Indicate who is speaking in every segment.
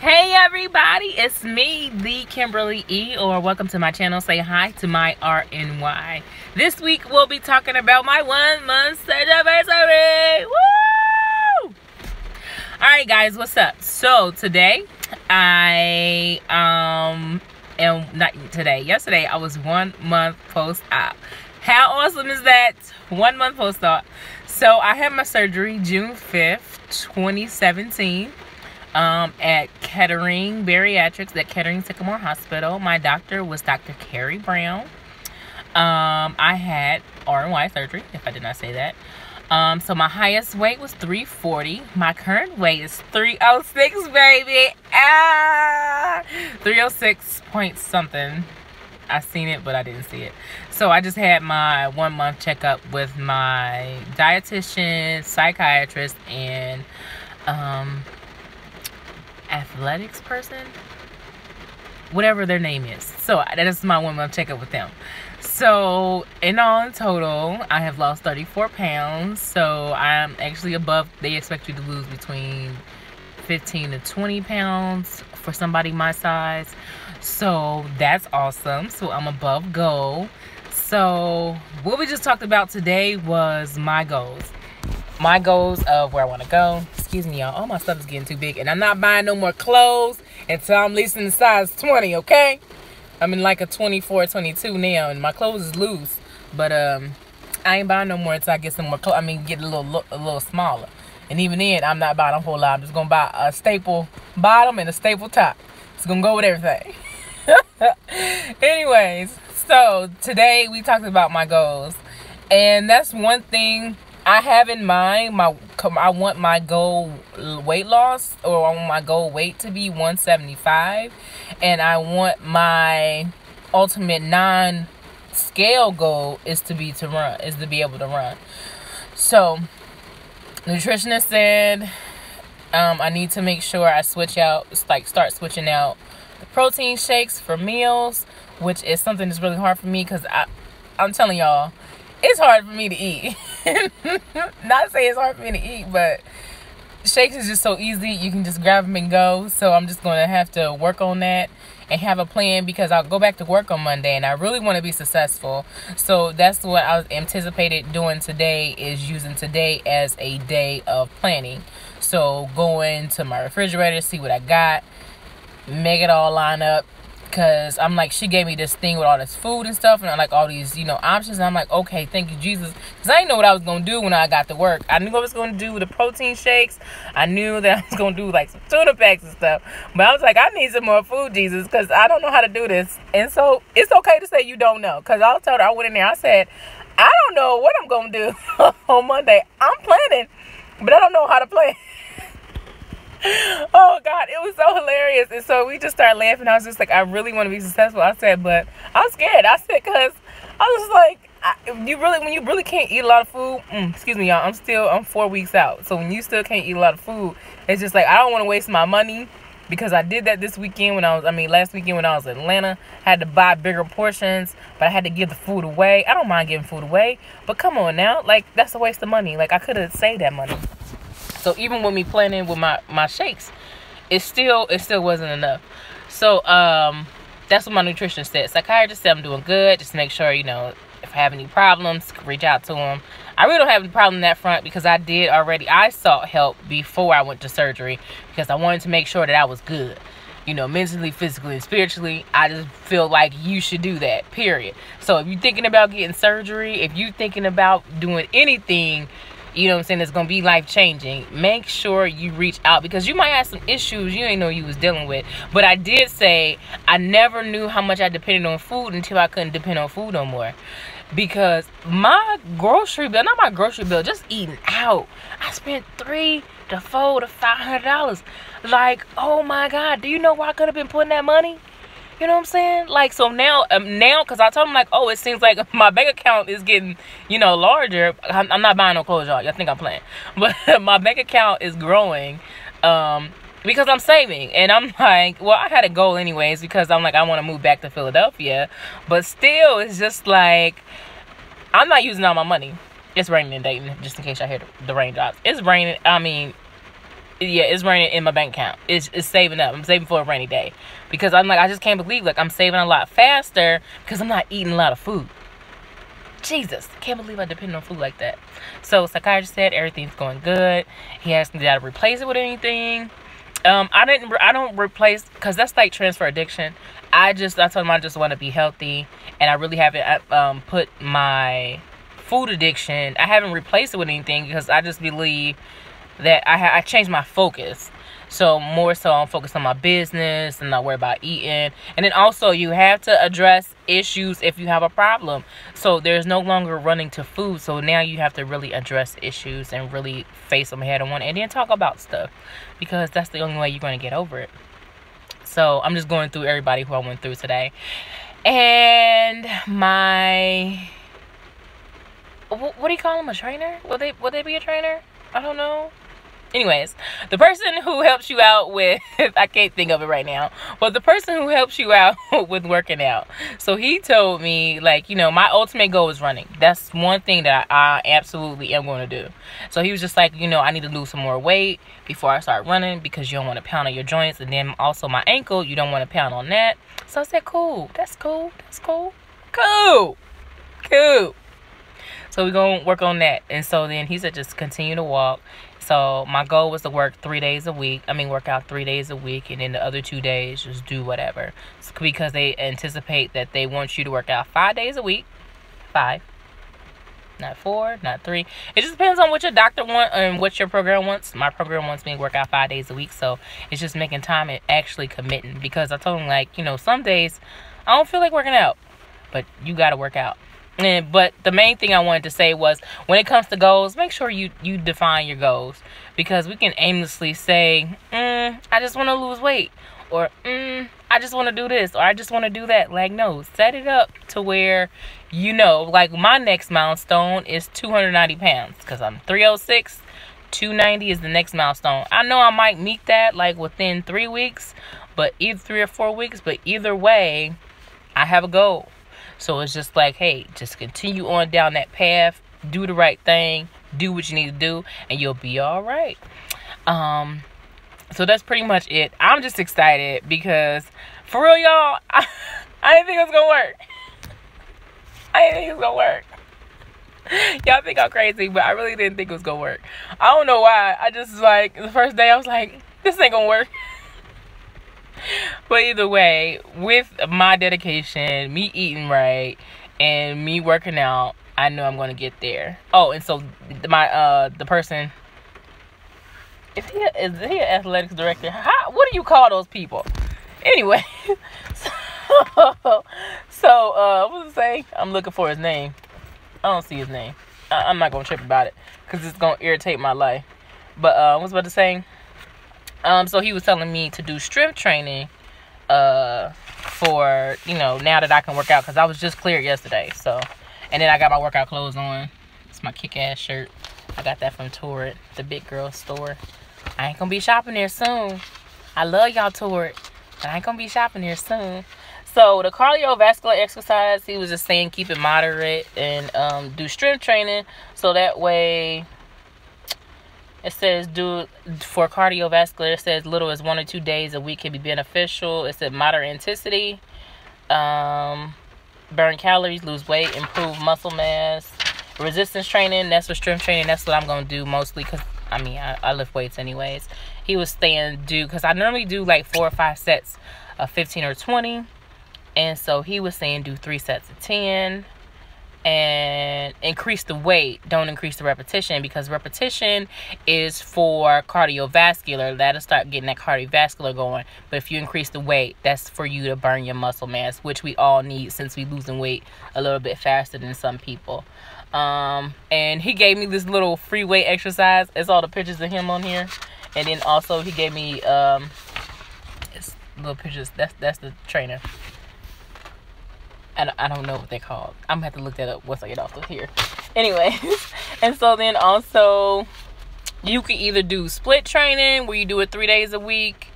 Speaker 1: Hey everybody, it's me, the Kimberly E, or welcome to my channel. Say hi to my RNY. This week we'll be talking about my one month anniversary. Woo! Alright guys, what's up? So today I um am not today, yesterday I was one month post-op. How awesome is that? One month post-op. So I had my surgery June 5th, 2017 um, at Kettering Bariatrics at Kettering Sycamore Hospital. My doctor was Dr. Carrie Brown. Um, I had RNY surgery, if I did not say that. Um, so my highest weight was 340. My current weight is 306, baby. Ah, 306 point something. I seen it, but I didn't see it. So I just had my one month checkup with my dietitian, psychiatrist, and um, athletics person, whatever their name is. So that is my one month checkup with them. So in all in total, I have lost 34 pounds. So I'm actually above. They expect you to lose between 15 to 20 pounds for somebody my size. So that's awesome. So I'm above goal. So what we just talked about today was my goals my goals of where I want to go. Excuse me, y'all. All my stuff is getting too big. And I'm not buying no more clothes until I'm leasing the size 20, okay? I'm in like a 24, 22 now. And my clothes is loose. But um, I ain't buying no more until I get some more clothes. I mean, get a little, a little smaller. And even then, I'm not buying a whole lot. I'm just going to buy a staple bottom and a staple top. It's going to go with everything. Anyways, so today we talked about my goals. And that's one thing I have in mind my I want my goal weight loss or I want my goal weight to be 175 and I want my ultimate non scale goal is to be to run is to be able to run. So nutritionist said um, I need to make sure I switch out like start switching out the protein shakes for meals, which is something that's really hard for me because I I'm telling y'all it's hard for me to eat. Not say it's hard for me to eat, but shakes is just so easy. You can just grab them and go. So I'm just going to have to work on that and have a plan because I'll go back to work on Monday and I really want to be successful. So that's what I anticipated doing today is using today as a day of planning. So going to my refrigerator, see what I got, make it all line up, because I'm like, she gave me this thing with all this food and stuff, and like all these, you know, options. And I'm like, okay, thank you, Jesus, because I didn't know what I was gonna do when I got to work. I knew I was gonna do the protein shakes. I knew that I was gonna do like some tuna packs and stuff. But I was like, I need some more food, Jesus, because I don't know how to do this. And so it's okay to say you don't know, because I told her I went in there. I said, I don't know what I'm gonna do on Monday. I'm planning, but I don't know how to plan. oh God, it was so hilarious. And so we just started laughing. I was just like, I really want to be successful. I said, but I'm scared. I said, cause I was like, I, you really, when you really can't eat a lot of food, mm, excuse me, y'all. I'm still, I'm four weeks out. So when you still can't eat a lot of food, it's just like I don't want to waste my money because I did that this weekend when I was, I mean, last weekend when I was in Atlanta, I had to buy bigger portions, but I had to give the food away. I don't mind giving food away, but come on now, like that's a waste of money. Like I could have saved that money. So even with me planning with my my shakes, it still it still wasn't enough. So um, that's what my nutritionist said. Psychiatrist said I'm doing good. Just make sure you know if I have any problems, reach out to him. I really don't have any problem in that front because I did already. I sought help before I went to surgery because I wanted to make sure that I was good. You know, mentally, physically, and spiritually. I just feel like you should do that, period. So if you're thinking about getting surgery, if you're thinking about doing anything you know what I'm saying, it's gonna be life changing. Make sure you reach out because you might have some issues you ain't know you was dealing with. But I did say I never knew how much I depended on food until I couldn't depend on food no more. Because my grocery bill, not my grocery bill, just eating out. I spent three to four to five hundred dollars. Like, oh my God, do you know where I could have been putting that money? You know what I'm saying? Like, so now, um, now, because I told him, like, oh, it seems like my bank account is getting, you know, larger. I'm, I'm not buying no clothes, y'all. Y'all think I'm playing. But my bank account is growing um, because I'm saving. And I'm like, well, I had a goal anyways because I'm like, I want to move back to Philadelphia. But still, it's just like, I'm not using all my money. It's raining in Dayton, just in case I hear the raindrops. It's raining. I mean, yeah, it's running in my bank account. It's, it's saving up. I'm saving for a rainy day because I'm like I just can't believe like I'm saving a lot faster because I'm not eating a lot of food. Jesus, can't believe I depend on food like that. So psychiatrist said everything's going good. He asked me did I replace it with anything. Um, I didn't. I don't replace because that's like transfer addiction. I just I told him I just want to be healthy, and I really haven't uh, um, put my food addiction. I haven't replaced it with anything because I just believe that I I changed my focus. So more so I'm focused on my business and not worry about eating. And then also you have to address issues if you have a problem. So there's no longer running to food. So now you have to really address issues and really face them head on and then talk about stuff because that's the only way you're going to get over it. So I'm just going through everybody who I went through today. And my what do you call them? a trainer? Will they will they be a trainer? I don't know anyways the person who helps you out with i can't think of it right now but the person who helps you out with working out. So he told me like you know my ultimate goal is running. That's one thing that i, absolutely am going to do. So he was just like you know i need to lose some more weight before i start running because you don't want to pound on your joints. And then also my ankle you don't want to pound on that. So i said cool that's cool that's cool. Cool cool. So we're gonna work on that. And so then he said just continue to walk so my goal was to work three days a week. I mean, work out three days a week, and then the other two days just do whatever. So, because they anticipate that they want you to work out five days a week, five, not four, not three. It just depends on what your doctor wants and what your program wants. My program wants me to work out five days a week, so it's just making time and actually committing. Because I told him like, you know, some days I don't feel like working out, but you got to work out. And, but the main thing I wanted to say was when it comes to goals, make sure you, you define your goals because we can aimlessly say, mm, I just want to lose weight or mm, I just want to do this or I just want to do that. Like, no, set it up to where you know, like my next milestone is 290 pounds because I'm 306. 290 is the next milestone. I know I might meet that like within three weeks, but either three or four weeks, but either way, I have a goal. So it's just like, hey, just continue on down that path, do the right thing, do what you need to do, and you'll be all right. Um, so that's pretty much it. I'm just excited because for real, y'all, I, I didn't think it was gonna work. I didn't think it was gonna work. Y'all think I'm crazy, but I really didn't think it was gonna work. I don't know why. I just like the first day I was like, this ain't gonna work but either way, with my dedication, me eating right, and me working out, I know I'm gonna get there. Oh, and so my uh the person is he a, is he an athletics director? How, what do you call those people? Anyway, so, so uh, what was I say? I'm looking for his name. I don't see his name. I, am not gonna trip about it because it's gonna irritate my life. But uh, I was I about to say. Um, so he was telling me to do strength training uh for you know now that I can work out because I was just cleared yesterday. So and then I got my workout clothes on. It's my kick ass shirt. I got that from Torrid, the big girl store. I ain't gonna be shopping there soon. I love y'all Torrid, but I ain't gonna be shopping there soon. So the cardiovascular exercise, he was just saying keep it moderate and um, do strength training so that way it says do for cardiovascular. It says little as one or two days a week can be beneficial. It said moderate intensity, um, burn calories, lose weight, improve muscle mass, resistance training. That's for strength training. That's what I'm gonna do mostly because I mean I, I lift weights anyways. He was saying do because I normally do like four or five sets of 15 or 20, and so he was saying do three sets of 10 and increase the weight. Don't increase the repetition because repetition is for cardiovascular. That'll start getting that cardiovascular going. But if you increase the weight that's for you to burn your muscle mass which we all need since we losing weight a little bit faster than some people. Um and he gave me this little free weight exercise. It's all the pictures of him on here. And then also he gave me um little pictures. That's that's the trainer I, I don't know what they're called. I'm gonna have to look that up once I get off of here. Anyways, and so then also you can either do split training where you do it three days a week,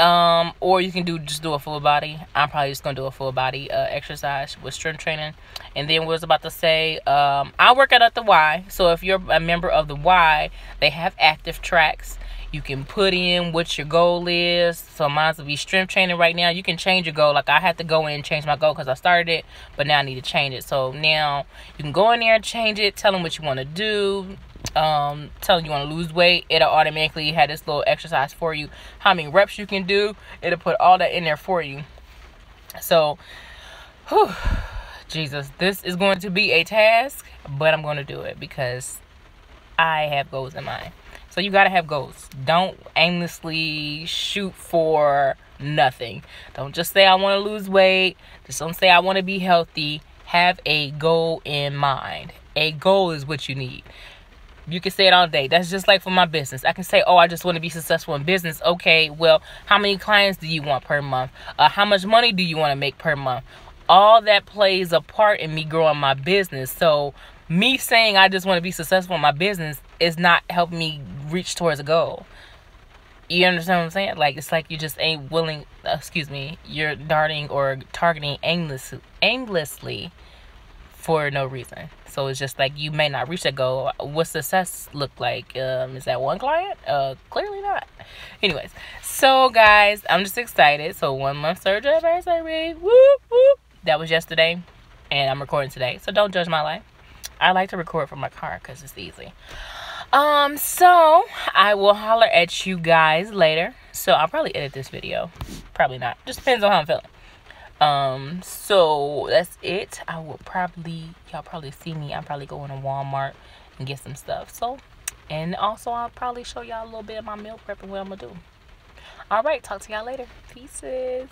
Speaker 1: um, or you can do just do a full body. I'm probably just gonna do a full body uh, exercise with strength training. And then what I was about to say, um, I work out at the Y. So if you're a member of the Y, they have ActivTrax You can put in what your goal is. So mine's will be strength training right now. You can change your goal. Like I had to go in and change my goal because I started it, but now I need to change it. So now you can go in there and change it. Tell them what you want to do. Um, tell them you want to lose weight. It'll automatically have this little exercise for you. How many reps you can do. It'll put all that in there for you. So, whew, Jesus, this is going to be a task, but I'm going to do it because I have goals in mind. So you got to have goals. Don't aimlessly shoot for nothing. Don't just say I want to lose weight. Just don't say I want to be healthy. Have a goal in mind. A goal is what you need. You can say it all day. That's just like for my business. I can say, oh, I just want to be successful in business. Okay, well, how many clients do you want per month? Uh, how much money do you want to make per month? All that plays a part in me growing my business. So me saying I just want to be successful in my business is not helping me reach towards a goal. You understand what I'm saying? Like it's like you just ain't willing. Uh, excuse me. You're darting or targeting aimless, aimlessly for no reason. So it's just like you may not reach that goal. What success look like? Um, is that one client? Uh, clearly not. Anyways, so guys, I'm just excited. So one month surgery anniversary. Whoop whoop. That was yesterday, and I'm recording today. So don't judge my life. I like to record from my car because it's easy. Um, so I will holler at you guys later. So I'll probably edit this video. Probably not. Just depends on how I'm feeling. Um, so that's it. I will probably y'all probably see me. I'm probably going to Walmart and get some stuff. So and also I'll probably show y'all a little bit of my meal prep and what I'm gonna do. Alright, talk to y'all later. Pieces.